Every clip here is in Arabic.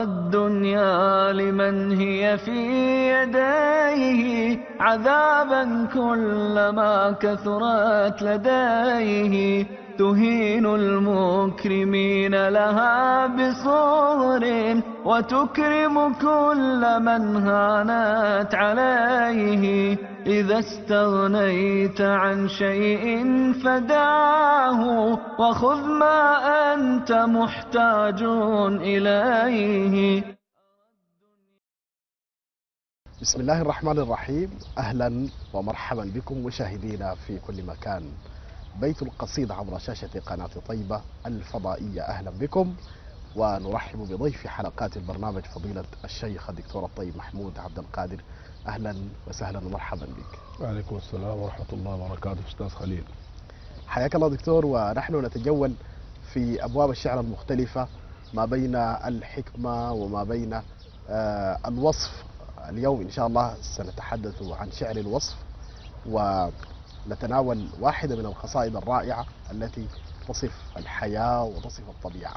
الدنيا لمن هي في يديه. عذابا كلما كثرت لديه. تهين المكرمين لها بصغر وتكرم كل من هانت عليه. إذا استغنيت عن شيء فدعه وخذ ما أنت محتاج إليه. بسم الله الرحمن الرحيم. أهلا ومرحبا بكم مشاهدينا في كل مكان. بيت القصيد عبر شاشة قناة طيبة الفضائية. أهلا بكم. ونرحب بضيف حلقات البرنامج فضيلة الشيخ الدكتور الطيب محمود عبد القادر. أهلا وسهلا ومرحبا بك. وعليكم السلام ورحمة الله وبركاته أستاذ خليل. حياك الله دكتور ونحن نتجول في أبواب الشعر المختلفة ما بين الحكمة وما بين آه، الوصف. اليوم إن شاء الله سنتحدث عن شعر الوصف ونتناول واحدة من القصائد الرائعة التي تصف الحياة وتصف الطبيعة.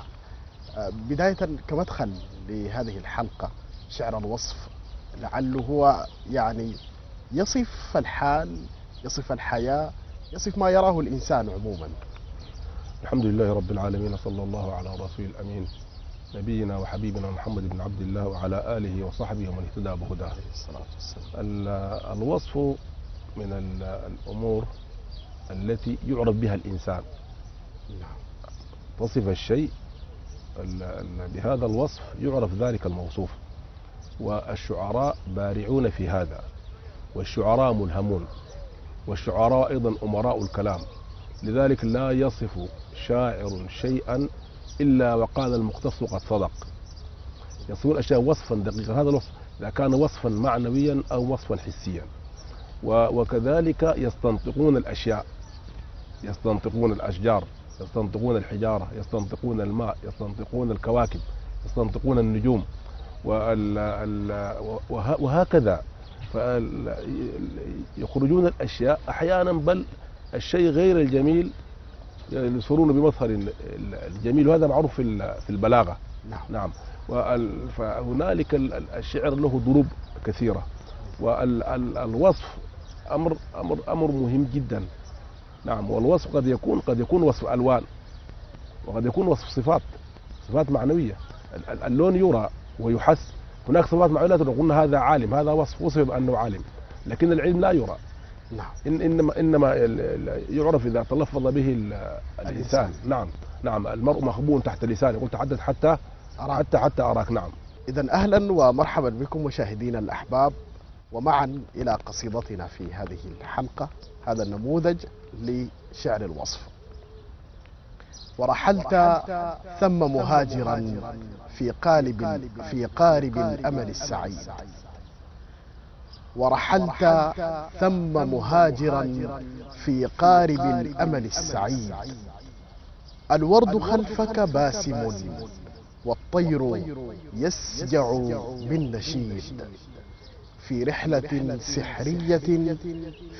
آه، بداية كمدخل لهذه الحلقة شعر الوصف لعله هو يعني يصف الحال يصف الحياة يصف ما يراه الإنسان عموما. الحمد لله رب العالمين صلى الله على رسول الأمين نبينا وحبيبنا محمد بن عبد الله وعلى آله وصحبه ومن اهتدى بهداه. الصلاة والسلام ال- الوصف من ال- الأمور التي يعرف بها الإنسان. نعم تصف الشيء ال- ال- بهذا الوصف يعرف ذلك الموصوف. والشعراء بارعون في هذا والشعراء ملهمون والشعراء أيضا أمراء الكلام. لذلك لا يصف شاعر شيئا إلا وقال المختص قد صدق. يصفون الأشياء وصفا دقيقا. هذا الوصف إذا كان وصفا معنويا أو وصفا حسيا. وكذلك يستنطقون الأشياء يستنطقون الأشجار يستنطقون الحجارة يستنطقون الماء يستنطقون الكواكب يستنطقون النجوم. وهكذا. يخرجون الأشياء أحيانا بل الشيء غير الجميل يصفرون بمظهر ال- الجميل. وهذا معروف في ال- في البلاغة. نعم. نعم. فهنالك ال- ال- الشعر له ضروب كثيرة. والوصف أمر أمر أمر مهم جدا. نعم. والوصف قد يكون قد يكون وصف ألوان وقد يكون وصف صفات صفات معنوية. ال- ال- اللون يرى. ويحس هناك صفات معنوية قلنا هذا عالم هذا وصف وصف بأنه عالم لكن العلم لا يرى. نعم. إن انما إنما ال- ال- يعرف إذا تلفظ به الإنسان. نعم. نعم. المرء مخبون تحت لسانه. قلت تحدث حتى أراك. حتى حتى أراك. نعم. إذا أهلا ومرحبا بكم مشاهدينا الأحباب ومعا إلى قصيدتنا في هذه الحلقة. هذا النموذج لشعر الوصف. ورحلت ثم مهاجرا في قالب في قارب الأمل السعيد. ورحلت ثم مهاجرا في قارب الأمل السعيد. الورد خلفك باسم والطير يسجع بالنشيد. في رحلة سحرية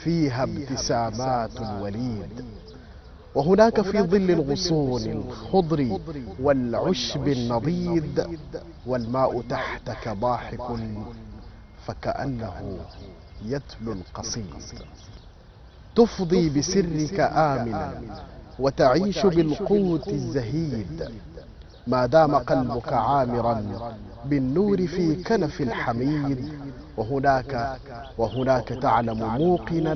فيها ابتسامات الوليد وهناك في ظل الغصون الخضر والعشب النضيد والماء تحتك ضاحك فكأنه يتلو القصيد. تفضي بسرك آمنا وتعيش بالقوت الزهيد. ما دام قلبك عامرا بالنور في كنف الحميد. وهناك وهناك تعلم موقنا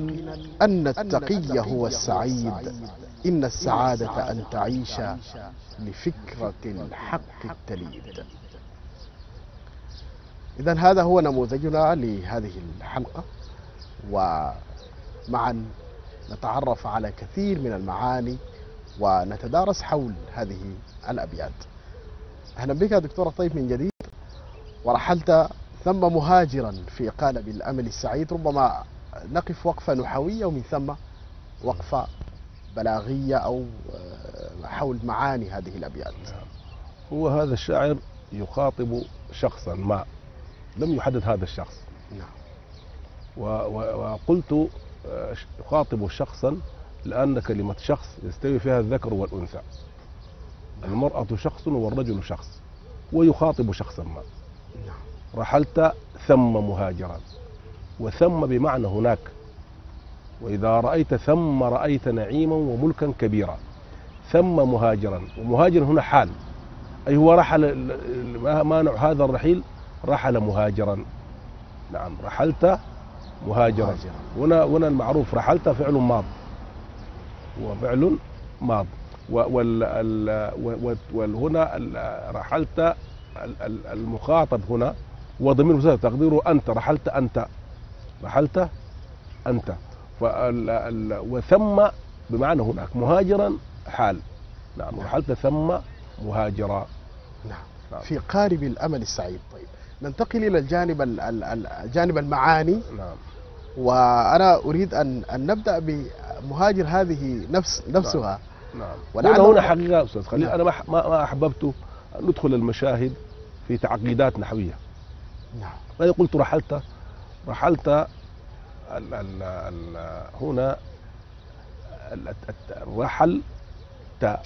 أن التقي هو السعيد. إن السعادة أن تعيش لفكرة الحق التليد. إذا هذا هو نموذجنا لهذه الحلقة ومعا نتعرف على كثير من المعاني ونتدارس حول هذه الأبيات. أهلا بك يا دكتور طيب من جديد. ورحلت ثم مهاجرا في قالب الأمل السعيد ربما نقف وقفة نحوية ومن ثم وقفة بلاغية أو آه، حول معاني هذه الأبيات. هو هذا الشاعر يخاطب شخصا ما لم يحدد هذا الشخص. نعم. وقلت آه، يخاطب شخصا لأن كلمة شخص يستوي فيها الذكر والأنثى. المرأة شخص والرجل شخص ويخاطب شخصا ما. نعم. رحلت ثم مهاجرا وثم بمعنى هناك وإذا رأيت ثم رأيت نعيما وملكا كبيرا ثم مهاجرا. ومهاجر هنا حال. أي هو رحل مانع هذا الرحيل؟ رحل مهاجرا. نعم رحلت مهاجرا. هنا هنا المعروف رحلت فعل ماض. وفعل ماض. وهنا رحلت ال- ال- المخاطب هنا. هو ضمير مستتر تقديره أنت. رحلت أنت. رحلت ال وثم بمعنى هناك مهاجرا حال. نعم نعم. رحلت ثم مهاجرا. نعم. نعم. في قارب الأمل السعيد. طيب ننتقل إلى الجانب ال- ال- ال- الجانب المعاني. نعم. وأنا أريد ان أن نبدأ بمهاجر هذه نفس نفسها. نعم. ولعل- هنا حقيقة أستاذ خليل نعم. أنا ما ما أحببت أن ندخل المشاهد في تعقيدات نحوية. نعم. فإذا قلت؟ رحلت رحلت ال ال ال هنا الرحل تاء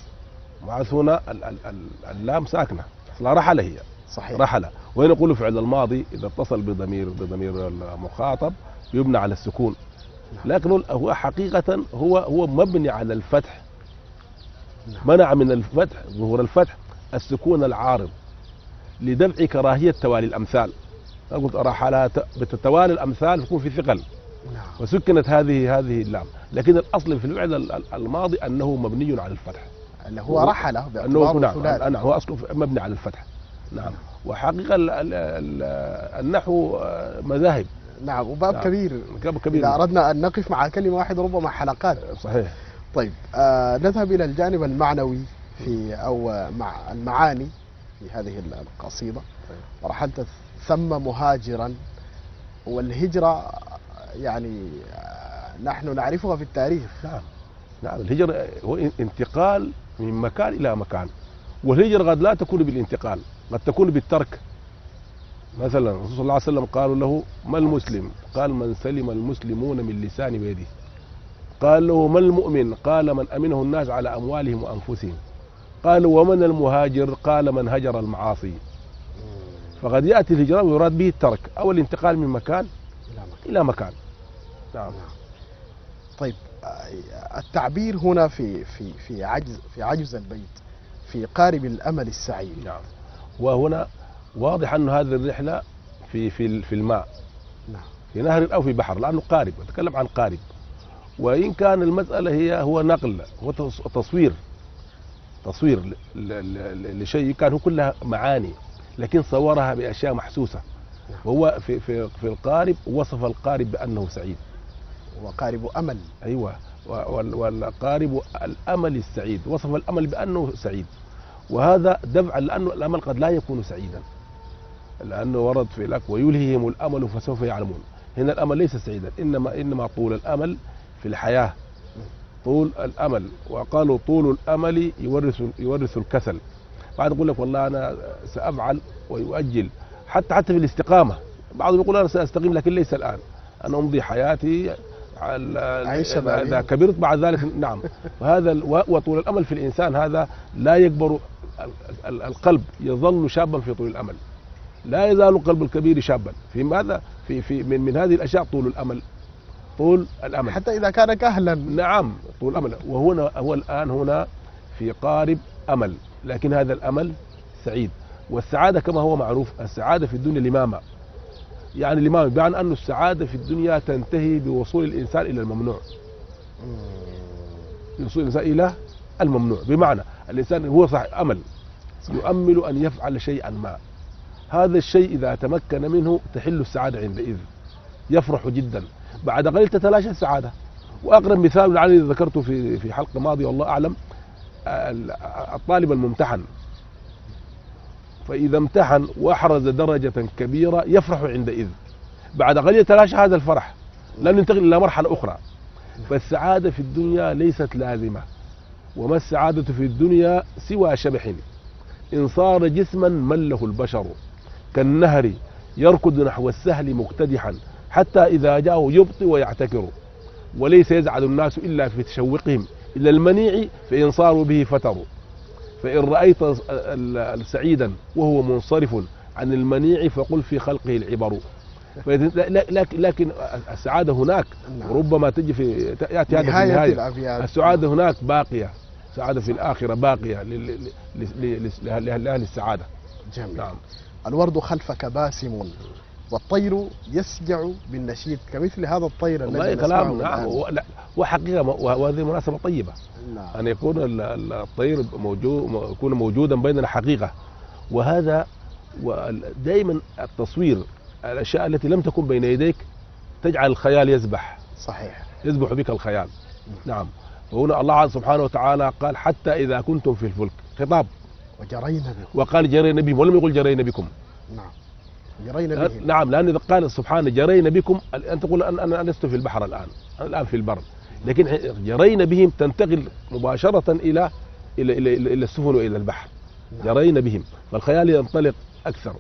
معث هنا ال- ال- ال- اللام ساكنة. أصلا رحل هي. صحيح. رحل. نقول فعل الماضي؟ إذا اتصل بضمير بضمير المخاطب يبنى على السكون. لكن هو حقيقة هو هو مبني على الفتح. نعم. منع من الفتح ظهور الفتح. السكون العارض. لدفع كراهية توالي الأمثال. أنا قلت رحلات بتتوالي الأمثال يكون في ثقل. نعم وسكنت هذه هذه اللام. لكن الأصل في الفعل ال- ال- الماضي أنه مبني على الفتح. اللي هو رحل باعتباره نعم. نعم هو أصله مبني على الفتح. نعم. وحقيقة ال- ال- ال- النحو آه، مذاهب. نعم. وباب نعم. كبير. كب- كبير. إذا أردنا أن نقف مع كلمة واحدة ربما حلقات. صحيح. طيب آه نذهب إلى الجانب المعنوي في أو مع المعاني في هذه القصيدة. رحلت ثم مهاجرا. والهجرة يعني آه، نحن نعرفها في التاريخ. نعم. نعم. الهجرة هو انتقال من مكان إلى مكان. والهجرة قد لا تكون بالانتقال قد تكون بالترك. مثلا الرسول صلى الله عليه وسلم قالوا له ما المسلم؟ قال من سلم المسلمون من لسان ويده قال له ما المؤمن؟ قال من أمنه الناس على أموالهم وأنفسهم. قالوا ومن المهاجر؟ قال من هجر المعاصي. فقد يأتي الهجرة ويراد به الترك. أو الانتقال من مكان إلى مكان. نعم. طيب التعبير هنا في في في عجز في عجز البيت في قارب الأمل السعيد. نعم. وهنا واضح أن هذه الرحلة في في في الماء. نعم. في نهر أو في بحر لأنه قارب نتكلم عن قارب. وإن كان المسألة هي هو نقل هو تص- تصوير تصوير لشيء كان هو كلها معاني لكن صورها بأشياء محسوسة. وهو في في في القارب وصف القارب بأنه سعيد. وقارب أمل. أيوه. و- وال- والقارب الأمل السعيد. وصف الأمل بأنه سعيد. وهذا دفع لأنه الأمل قد لا يكون سعيدا. لأنه ورد في لك ويلههم الأمل فسوف يعلمون. هنا الأمل ليس سعيدا. انما إنما طول الأمل في الحياة. طول الأمل. وقالوا طول الأمل يورث يورث الكسل. بعد يقول لك والله أنا سأفعل ويؤجل. حتى حتى في الاستقامة. بعضهم يقول أنا سأستقيم لكن ليس الآن. أنا أمضي حياتي. إذا كبرت بعد ذلك نعم. وهذا وطول الأمل في الإنسان هذا لا يكبر ال- ال- القلب يظل شابا في طول الأمل. لا يزال القلب الكبير شابا. في ماذا؟ في في من من هذه الأشياء طول الأمل. طول الأمل. حتى إذا كان كهلا. نعم طول الأمل. وهنا هو الآن هنا في قارب أمل. لكن هذا الأمل سعيد. والسعادة كما هو معروف السعادة في الدنيا لمامه يعني لمامه بمعنى أن السعادة في الدنيا تنتهي بوصول الإنسان إلى الممنوع. يوصل الإنسان إلى الممنوع. بمعنى الإنسان هو صح أمل يؤمل أن يفعل شيئا ما. هذا الشيء إذا تمكن منه تحل السعادة عندئذ. يفرح جدا. بعد قليل تتلاشى السعادة. وأقرب مثال لعلي ذكرته في في حلقة ماضية والله أعلم ال- الطالب الممتحن. فإذا امتحن وأحرز درجة كبيرة يفرح عندئذ. بعد قليل يتلاشى هذا الفرح. لن ينتقل إلى مرحلة أخرى. فالسعادة في الدنيا ليست لازمة. وما السعادة في الدنيا سوى شبح. إن صار جسما مله البشر. كالنهر يركض نحو السهل مقتدحا حتى إذا جاءه يبطي ويعتكر. وليس يزعل الناس إلا في تشوقهم. إلى المنيع فإن صاروا به فتروا. فإن رأيت سعيدا وهو منصرف عن المنيع فقل في خلقه العبر. لكن لكن السعادة هناك نعم. وربما تجي في يأتي هذا في نهاية النهاية. السعادة هناك باقية. سعادة في الآخرة باقية لأهل السعادة. جميل. نعم. الورد خلفك باسم. والطير يسجع بالنشيد كمثل هذا الطير الذي كلام نعم لا، وحقيقة وهذه مناسبة طيبة. نعم. أن يكون ال- ال- الطير موجود يكون موجودا بيننا حقيقة وهذا دائما التصوير الأشياء التي لم تكن بين يديك تجعل الخيال يسبح صحيح. يسبح بك الخيال. نعم. وهنا الله سبحانه وتعالى قال حتى إذا كنتم في الفلك. خطاب. وجرينا بهم وقال جرينا بهم ولم يقل جرينا بكم. نعم. جرينا بهم. نعم لأن إذا قال سبحانه جرينا بكم. أن تقول أن أنا لست في البحر الآن أنا الآن في البر. لكن جرينا بهم تنتقل مباشرة إلى إلى إلى, إلى, إلى السفن وإلى البحر. نعم. جرينا بهم. فالخيال ينطلق أكثر.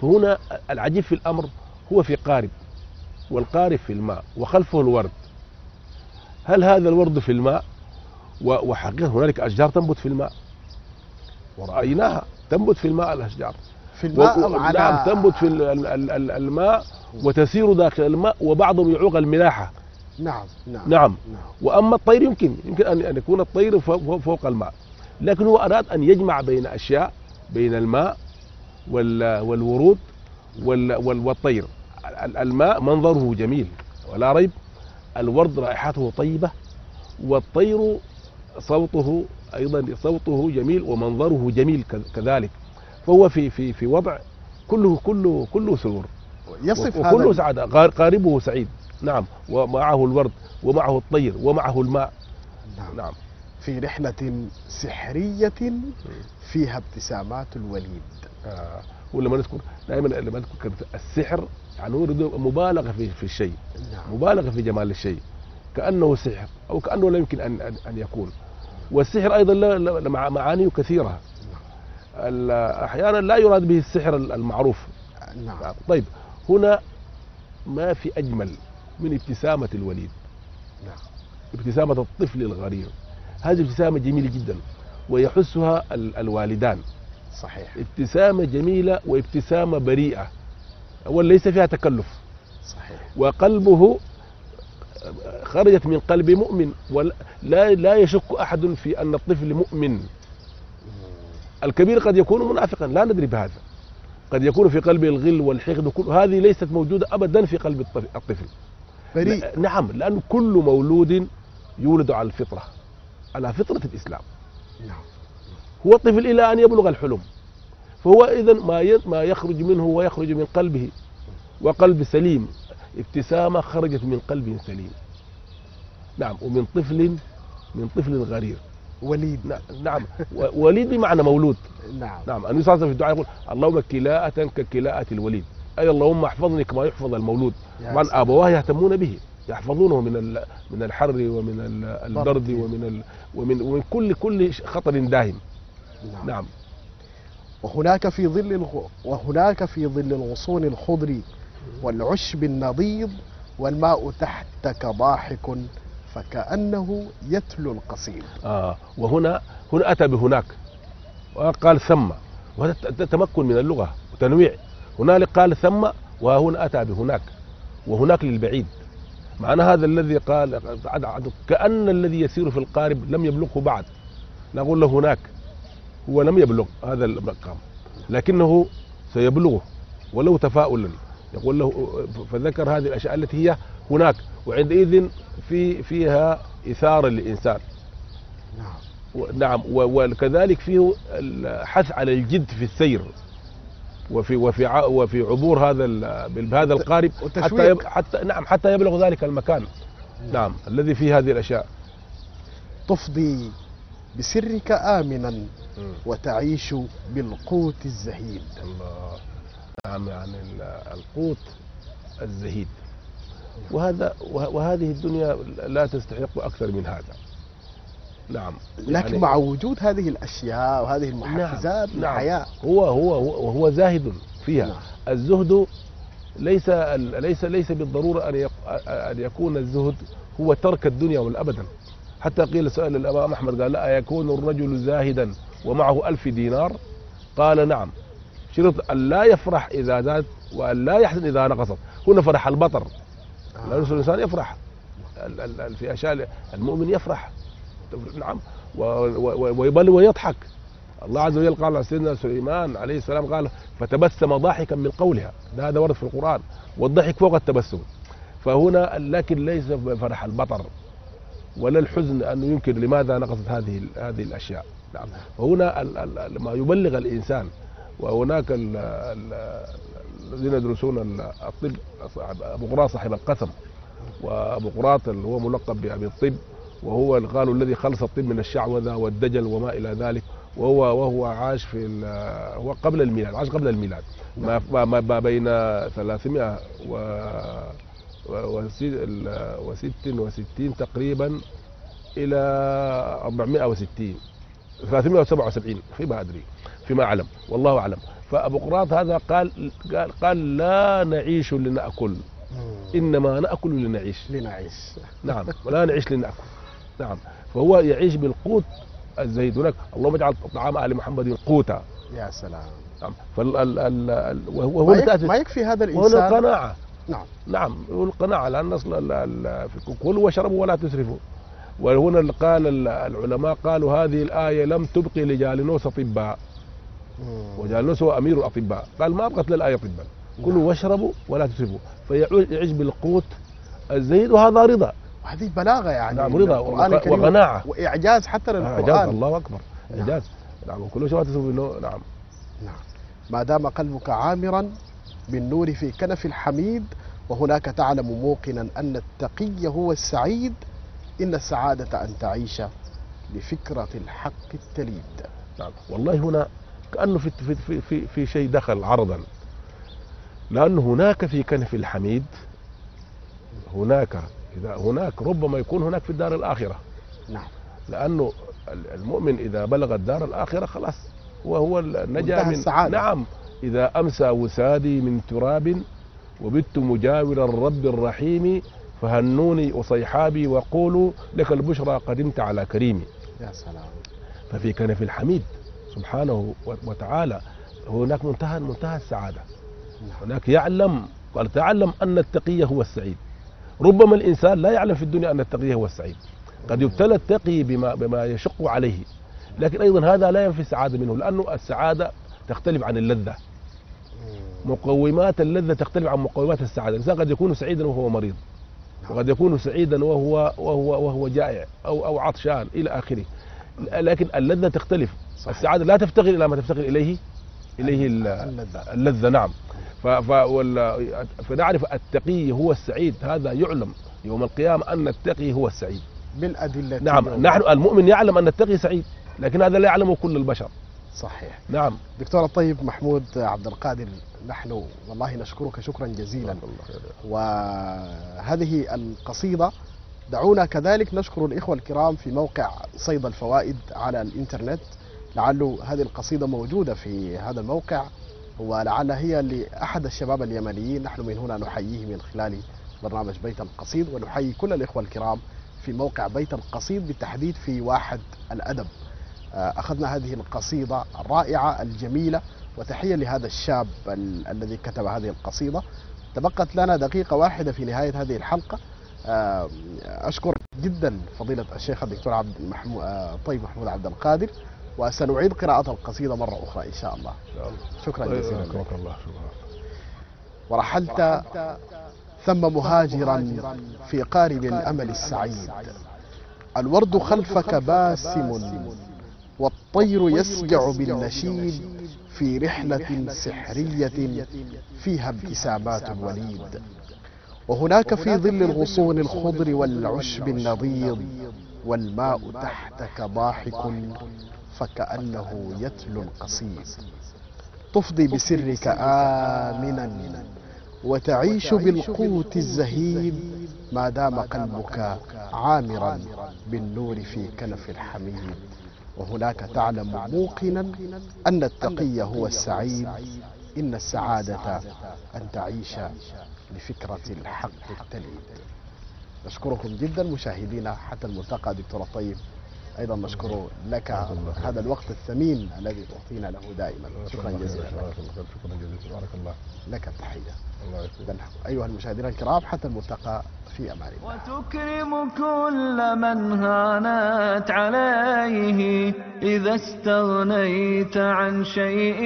فهنا العجيب في الأمر هو في قارب والقارب في الماء وخلفه الورد. هل هذا الورد في الماء؟ وحقيقة هنالك أشجار تنبت في الماء. ورأيناها تنبت في الماء الأشجار. في الماء أم على نعم تنبت في ال- ال- ال- ال- الماء وتسير داخل الماء وبعضهم يعوق الملاحة. نعم نعم. نعم. نعم. وأما الطير يمكن يمكن ان يكون الطير فوق الماء. لكن هو أراد أن يجمع بين أشياء بين الماء وال- والورود وال- وال- والطير. ال- الماء منظره جميل ولا ريب. الورد رائحته طيبة والطير صوته أيضا صوته جميل ومنظره جميل كذ- كذلك. فهو في في في وضع كله كله كله سرور. يصف وكله هذا. سعادة. قار- قاربه سعيد. نعم. ومعه الورد ومعه الطير ومعه الماء. نعم. نعم. في رحلة سحرية فيها ابتسامات الوليد. آه. ولما نذكر دائما لما نذكر السحر يعني يريد مبالغة في في الشيء. نعم. مبالغة في جمال الشيء. كأنه سحر أو كأنه لا يمكن أن أن, أن يكون. والسحر أيضا له له مع- معاني كثيرة. ال- أحيانا لا يراد به السحر المعروف. نعم. طيب هنا ما في أجمل من ابتسامة الوليد. نعم. ابتسامة الطفل الغرير هذه ابتسامة جميلة جدا ويحسها ال- الوالدان. صحيح. ابتسامة جميلة وابتسامة بريئة. وليس فيها تكلف. صحيح. وقلبه خرجت من قلب مؤمن ولا لا لا يشك أحد في أن الطفل مؤمن. الكبير قد يكون منافقا. لا ندري بهذا. قد يكون في قلبه الغل والحقد كل هذه ليست موجودة ابدا في قلب الطف- الطفل. بريء. نعم لأن كل مولود يولد على الفطرة على فطرة الإسلام. نعم. هو الطفل إلى أن يبلغ الحلم. فهو إذا ما ما يخرج منه ويخرج من قلبه وقلب سليم. ابتسامة خرجت من قلب سليم. نعم ومن طفل من طفل غرير. وليد نعم. وليد بمعنى مولود. نعم. نعم النبي صلى الله عليه وسلم في الدعاء يقول اللهم كلاءة ككلاءة الوليد. أي اللهم احفظني كما يحفظ المولود. طبعا. أبواه يهتمون به يحفظونه من من الحر ومن ال- البرد برد. ومن ومن ومن كل كل خطر داهم نعم. نعم. وهناك في ظل. وهناك في ظل الغصون الخضر والعشب النضيد والماء تحتك ضاحك. فكأنه يتلو القصيد. آه وهنا هنا أتى بهناك. وقال ثم. وهذا تمكن من اللغة وتنويع. هنالك قال ثم وهنا أتى بهناك. وهناك للبعيد. معنى هذا الذي قال كأن الذي يسير في القارب لم يبلغه بعد. نقول له هناك. هو لم يبلغ هذا المقام. لكنه سيبلغه ولو تفاؤلا. يقول له فذكر هذه الأشياء التي هي هناك وعندئذ في فيها اثاره للإنسان. نعم. نعم وكذلك فيه الحث على الجد في السير وفي وفي وفي عبور هذا بهذا القارب حتى حتى نعم حتى يبلغ ذلك المكان. نعم. الذي فيه هذه الأشياء. تفضي بسرك آمنا وتعيش بالقوت الزهيد. الله. نعم يعني ال- القوت الزهيد. وهذا وه- وهذه الدنيا لا تستحق أكثر من هذا. نعم. لكن يعني مع وجود هذه الأشياء وهذه المحفزات نعم. للحياة هو هو هو, هو زاهد فيها. نعم. الزهد ليس ليس ليس بالضرورة أن يق- أن يكون الزهد هو ترك الدنيا والابدا حتى قيل سؤال الامام أحمد قال لا يكون الرجل زاهدا ومعه ألف دينار؟ قال نعم. شرط أن لا يفرح إذا زاد وأن لا يحزن إذا نقصت. هنا فرح البطر. لأن الإنسان يفرح. في أشياء المؤمن يفرح. نعم. ويبل ويضحك. الله عز وجل قال على سيدنا سليمان عليه السلام قال فتبسم ضاحكا من قولها. ده هذا ورد في القرآن. والضحك فوق التبسم. فهنا لكن ليس فرح البطر ولا الحزن انه ينكر لماذا نقصت هذه هذه الأشياء. نعم. فهنا ما يبلغ الإنسان. وهناك الذين يدرسون ال- الطب أبو قراط صاحب القسم وأبو قراط اللي هو ملقب بأبي الطب وهو قالوا الذي خلص الطب من الشعوذه والدجل وما إلى ذلك وهو وهو عاش في هو قبل الميلاد عاش قبل الميلاد. ما ما- ما ما بين 300 و و 66 تقريبا إلى 460 377 فيما أدري. فيما أعلم. والله أعلم. فأبو قراط هذا قال قال, قال لا نعيش لنأكل. إنما نأكل لنعيش. لنعيش. نعم. ولا نعيش لنأكل. نعم. فهو يعيش بالقوت الزيد هناك اللهم اجعل طعام آل محمد قوتا. يا سلام. نعم. فال ال ال ال وهو ما, ما يكفي هذا وهنا الإنسان؟ القناعة. نعم. نعم. والقناعة لأن أصل ال- ال- في كلوا واشربوا ولا تسرفوا وهنا قال ال- العلماء قالوا هذه الآية لم تبقي لجالنوس أطباء هو أمير الأطباء. قال ما أبقت للآية طبا. كلوا واشربوا ولا تسرفوا. فيعيش بالقوت الزيد وهذا رضا. وهذه بلاغة يعني نعم، رضا القرآن وق- الكريم وقناعة. وإعجاز حتى إعجاز للقرآن. الله أكبر. نعم. إعجاز. نعم ولا تسرفوا. نعم. نعم. ما دام قلبك عامرا بالنور في كنف الحميد وهناك تعلم موقنا أن التقي هو السعيد إن السعادة أن تعيش لفكرة الحق التليد. نعم. والله هنا كأنه في في في في, في شيء دخل عرضا. لأن هناك في كنف الحميد هناك إذا هناك ربما يكون هناك في الدار الآخرة. نعم. لأنه المؤمن إذا بلغ الدار الآخرة خلاص وهو نجا من السعادة. نعم. إذا أمسى وسادي من تراب وبت مجاور الرب الرحيم فهنوني وصيحابي وقولوا لك البشرى قدمت على كريمي. يا سلام. ففي كنف الحميد. سبحانه وتعالى. هناك منتهى منتهى السعادة. هناك يعلم قال تعلم أن التقي هو السعيد. ربما الإنسان لا يعلم في الدنيا أن التقي هو السعيد. قد يبتلى التقي بما, بما يشق عليه. لكن أيضا هذا لا ينفي السعادة منه لأنه السعادة تختلف عن اللذة. مقومات اللذة تختلف عن مقومات السعادة. الإنسان قد يكون سعيدا وهو مريض. وقد يكون سعيدا وهو وهو وهو جائع أو أو عطشان إلى آخره. لكن اللذة تختلف. صحيح. السعادة لا تفتقر إلى ما تفتقر إليه إليه ال- اللذة. اللذة. نعم. ف ف وال- فنعرف التقي هو السعيد هذا يعلم يوم القيامة أن التقي هو السعيد. بالادله نعم. اليوم. نحن المؤمن يعلم أن التقي سعيد لكن هذا لا يعلمه كل البشر. صحيح. نعم. دكتور الطيب محمود عبد القادر نحن والله نشكرك شكرا جزيلا. وهذه القصيدة دعونا كذلك نشكر الإخوة الكرام في موقع صيد الفوائد على الإنترنت. لعل هذه القصيدة موجودة في هذا الموقع ولعل هي لأحد الشباب اليمنيين. نحن من هنا نحييه من خلال برنامج بيت القصيد ونحيي كل الإخوة الكرام في موقع بيت القصيد بالتحديد في واحد الأدب. آه، أخذنا هذه القصيدة الرائعة الجميلة وتحية لهذا الشاب ال- الذي كتب هذه القصيدة. تبقت لنا دقيقة واحدة في نهاية هذه الحلقة. أشكر جدا فضيلة الشيخ الدكتور عبد محمود طيب محمود عبد القادر وسنعيد قراءة القصيدة مرة أخرى إن شاء الله. شكرا جزيلا لك. الله شكرا. ورحلت ثم مهاجرا في قارب الأمل السعيد. الورد خلفك باسم والطير يسجع بالنشيد في رحلة سحرية فيها ابتسامات الوليد وهناك في ظل الغصون الخضر والعشب النضيد والماء تحتك ضاحك فكأنه يتلو القصيد. تفضي بسرك آمنا وتعيش بالقوت الزهيد. ما دام قلبك عامرا بالنور في كنف الحميد. وهناك تعلم موقنا أن التقي هو السعيد. إن السعادة أن تعيش لفكرة الحق التليد نشكركم جدا مشاهدينا حتى الملتقى دكتور الطيب. أيضا نشكر لك هذا الوقت الثمين الذي تعطينا له دائما. شكرا جزيلا. لك. شكرا جزيلا. بارك الله. لك التحية. الله أيها المشاهدين الكرام حتى الملتقى في أمان الله. وتكرم كل من هانت عليه. إذا استغنيت عن شيء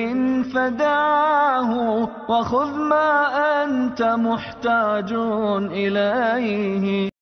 فدعه وخذ ما أنت محتاج إليه.